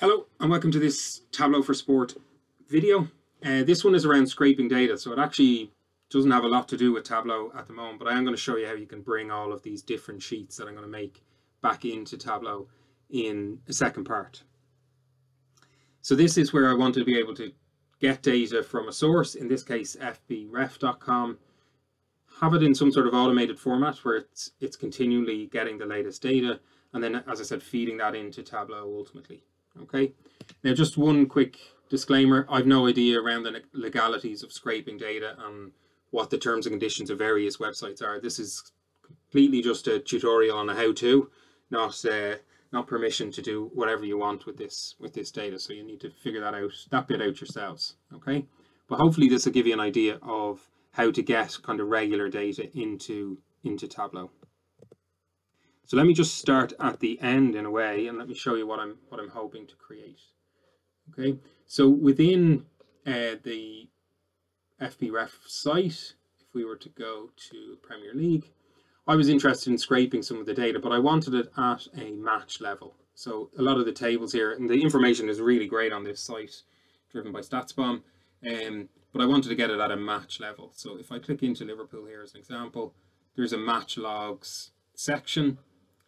Hello and welcome to this Tableau for Sport video. Uh, this one is around scraping data, so it actually doesn't have a lot to do with Tableau at the moment, but I am going to show you how you can bring all of these different sheets that I'm going to make back into Tableau in a second part. So this is where I want to be able to get data from a source, in this case fbref.com, have it in some sort of automated format where it's, it's continually getting the latest data, and then, as I said, feeding that into Tableau ultimately. Okay, now just one quick disclaimer, I've no idea around the legalities of scraping data and what the terms and conditions of various websites are. This is completely just a tutorial on a how-to, not uh, not permission to do whatever you want with this with this data. So you need to figure that out, that bit out yourselves. Okay, but hopefully this will give you an idea of how to get kind of regular data into into Tableau. So let me just start at the end in a way, and let me show you what I'm what I'm hoping to create. Okay, so within uh, the FBref site, if we were to go to Premier League, I was interested in scraping some of the data, but I wanted it at a match level. So a lot of the tables here, and the information is really great on this site, driven by StatsBomb, um, but I wanted to get it at a match level. So if I click into Liverpool here as an example, there's a match logs section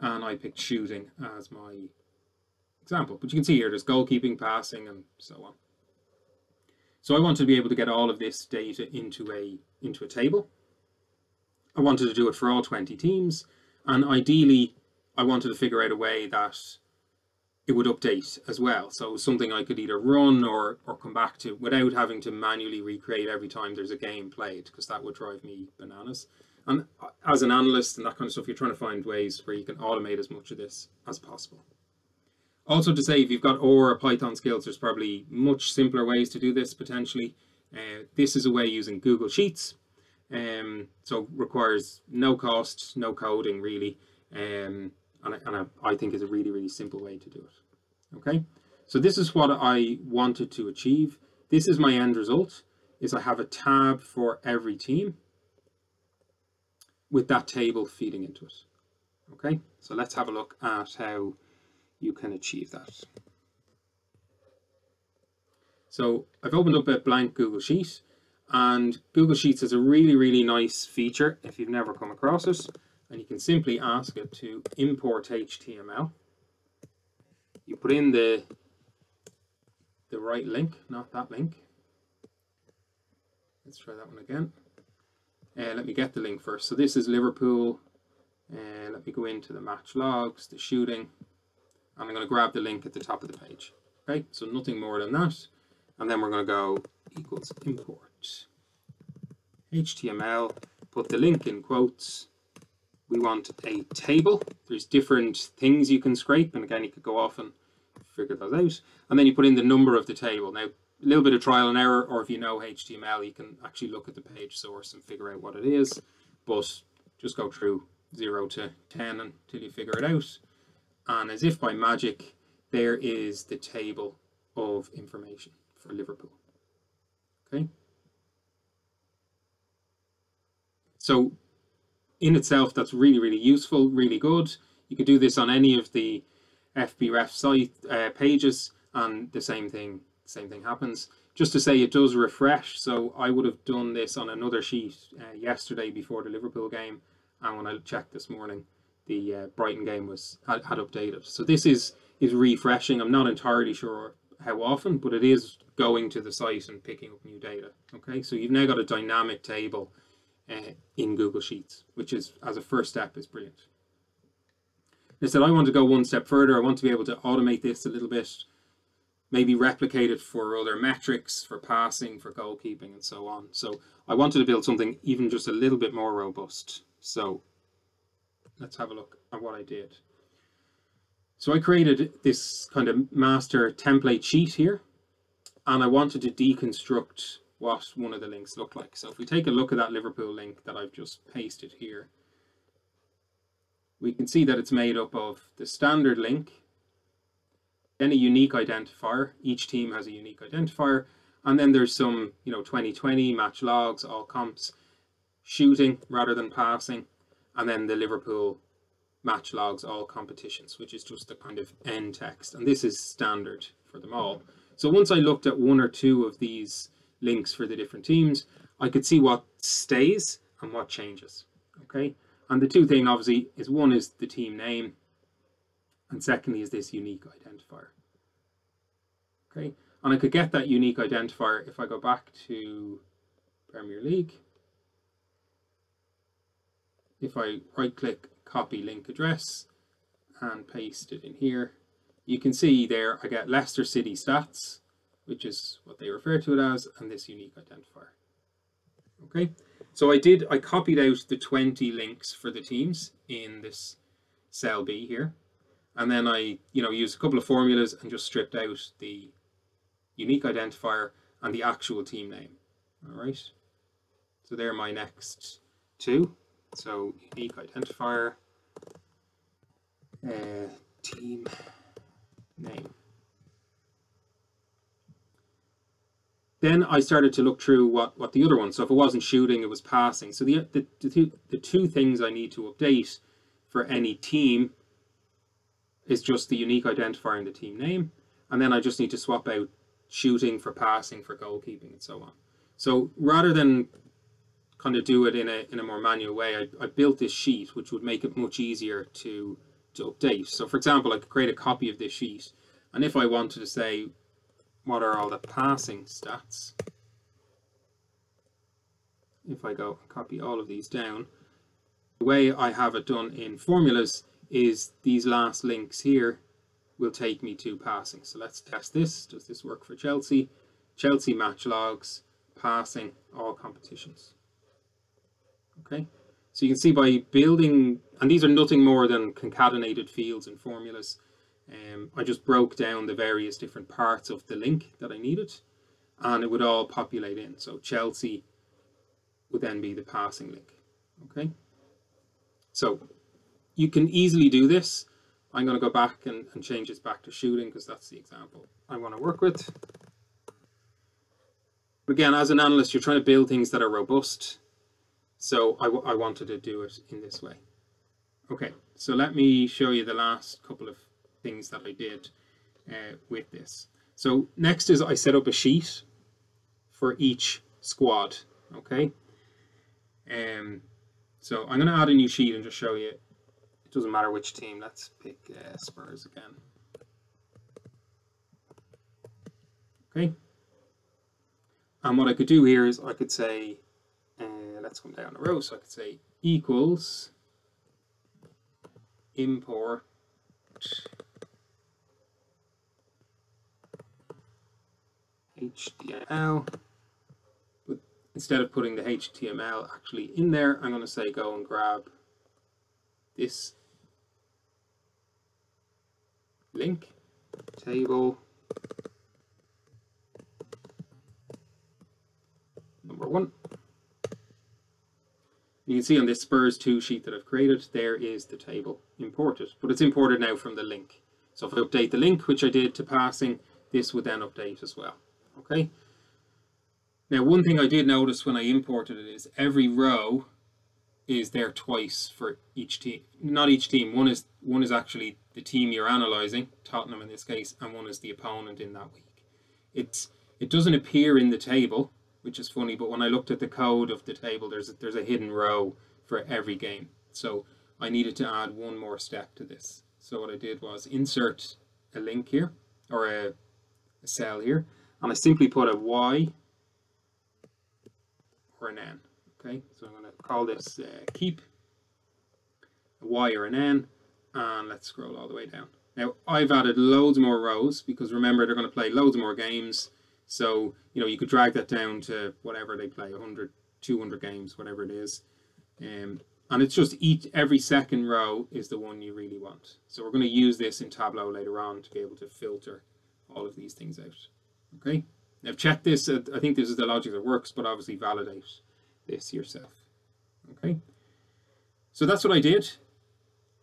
and I picked shooting as my example. But you can see here there's goalkeeping, passing, and so on. So I wanted to be able to get all of this data into a into a table. I wanted to do it for all 20 teams, and ideally I wanted to figure out a way that it would update as well. So something I could either run or, or come back to without having to manually recreate every time there's a game played, because that would drive me bananas. And as an analyst and that kind of stuff, you're trying to find ways where you can automate as much of this as possible. Also to say, if you've got R or Python skills, there's probably much simpler ways to do this potentially. Uh, this is a way using Google Sheets. Um, so requires no cost, no coding really. Um, and, I, and I, I think is a really, really simple way to do it. Okay, so this is what I wanted to achieve. This is my end result, is I have a tab for every team with that table feeding into it. Okay, so let's have a look at how you can achieve that. So I've opened up a blank Google Sheet and Google Sheets has a really, really nice feature if you've never come across it. And you can simply ask it to import HTML. You put in the, the right link, not that link. Let's try that one again. Uh, let me get the link first. So this is Liverpool. Uh, let me go into the match logs, the shooting, and I'm going to grab the link at the top of the page. Okay, so nothing more than that. And then we're going to go equals import HTML, put the link in quotes. We want a table. There's different things you can scrape, and again, you could go off and figure those out. And then you put in the number of the table. Now, a little bit of trial and error, or if you know HTML, you can actually look at the page source and figure out what it is. But just go through 0 to 10 until you figure it out. And as if by magic, there is the table of information for Liverpool. Okay. So in itself, that's really, really useful, really good. You could do this on any of the FBref site uh, pages and the same thing same thing happens. Just to say it does refresh, so I would have done this on another sheet uh, yesterday before the Liverpool game, and when I checked this morning, the uh, Brighton game was had, had updated. So this is is refreshing. I'm not entirely sure how often, but it is going to the site and picking up new data. Okay, so you've now got a dynamic table uh, in Google Sheets, which is as a first step is brilliant. I said I want to go one step further. I want to be able to automate this a little bit maybe replicate it for other metrics, for passing, for goalkeeping, and so on. So I wanted to build something even just a little bit more robust. So let's have a look at what I did. So I created this kind of master template sheet here, and I wanted to deconstruct what one of the links looked like. So if we take a look at that Liverpool link that I've just pasted here, we can see that it's made up of the standard link, then a unique identifier. Each team has a unique identifier. And then there's some, you know, 2020 match logs, all comps, shooting rather than passing, and then the Liverpool match logs, all competitions, which is just the kind of end text. And this is standard for them all. So once I looked at one or two of these links for the different teams, I could see what stays and what changes. Okay. And the two thing obviously is one is the team name and secondly is this unique identifier. Okay. And I could get that unique identifier if I go back to Premier League. If I right click copy link address and paste it in here, you can see there I get Leicester City stats, which is what they refer to it as, and this unique identifier. Okay, so I did, I copied out the 20 links for the teams in this cell B here. And then I, you know, used a couple of formulas and just stripped out the unique identifier and the actual team name. All right. So they're my next two. So unique identifier, uh, team name. Then I started to look through what, what the other one, so if it wasn't shooting, it was passing. So the, the, the, two, the two things I need to update for any team is just the unique identifier and the team name. And then I just need to swap out shooting for passing for goalkeeping and so on. So rather than kind of do it in a, in a more manual way, I, I built this sheet which would make it much easier to, to update. So for example, I could create a copy of this sheet. And if I wanted to say, what are all the passing stats? If I go copy all of these down, the way I have it done in formulas is these last links here will take me to passing. So let's test this. Does this work for Chelsea? Chelsea match logs, passing, all competitions. Okay, so you can see by building, and these are nothing more than concatenated fields and formulas. Um, I just broke down the various different parts of the link that I needed and it would all populate in. So Chelsea would then be the passing link. Okay, so you can easily do this. I'm going to go back and, and change this back to shooting because that's the example I want to work with. Again, as an analyst, you're trying to build things that are robust. So I, I wanted to do it in this way. Okay, so let me show you the last couple of things that I did uh, with this. So next is I set up a sheet for each squad. Okay. Um, so I'm going to add a new sheet and just show you. It doesn't matter which team. Let's pick uh, Spurs again. Okay. And what I could do here is I could say, uh, let's come down a row. So I could say equals import HTML. But instead of putting the HTML actually in there, I'm going to say go and grab this link, table, number one. You can see on this Spurs 2 sheet that I've created, there is the table imported, but it's imported now from the link. So if I update the link, which I did to passing, this would then update as well. Okay. Now, one thing I did notice when I imported it is every row is there twice for each team. Not each team. One is one is actually the team you're analyzing, Tottenham in this case, and one is the opponent in that week. It's it doesn't appear in the table, which is funny. But when I looked at the code of the table, there's a, there's a hidden row for every game. So I needed to add one more step to this. So what I did was insert a link here or a, a cell here and I simply put a Y or an N. Okay, so I'm going to call this uh, keep a Y or an N, and let's scroll all the way down. Now I've added loads more rows because remember they're going to play loads more games. So you know you could drag that down to whatever they play 100, 200 games, whatever it is. Um, and it's just each every second row is the one you really want. So we're going to use this in Tableau later on to be able to filter all of these things out. Okay, now check this. I think this is the logic that works, but obviously validate this yourself. Okay, so that's what I did.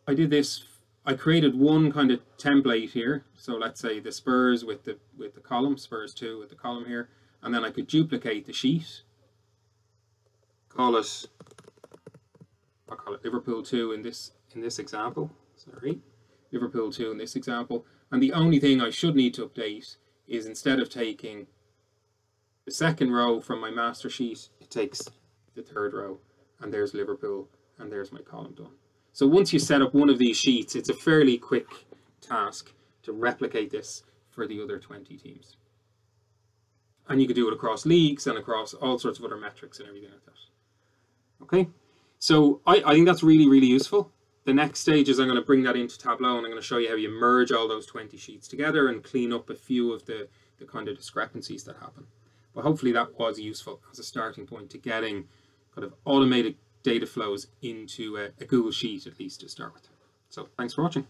I did this. I created one kind of template here. So let's say the Spurs with the with the column, Spurs two with the column here, and then I could duplicate the sheet. Call it. I'll call it Liverpool two in this in this example. Sorry, Liverpool 2 in this example. And the only thing I should need to update is instead of taking the second row from my master sheet, it takes the third row. And there's Liverpool, and there's my column done. So once you set up one of these sheets, it's a fairly quick task to replicate this for the other 20 teams. And you can do it across leagues and across all sorts of other metrics and everything like that. Okay, so I, I think that's really, really useful. The next stage is I'm going to bring that into Tableau and I'm going to show you how you merge all those 20 sheets together and clean up a few of the, the kind of discrepancies that happen. But hopefully that was useful as a starting point to getting kind of automated data flows into a, a Google Sheet at least to start with. So thanks for watching.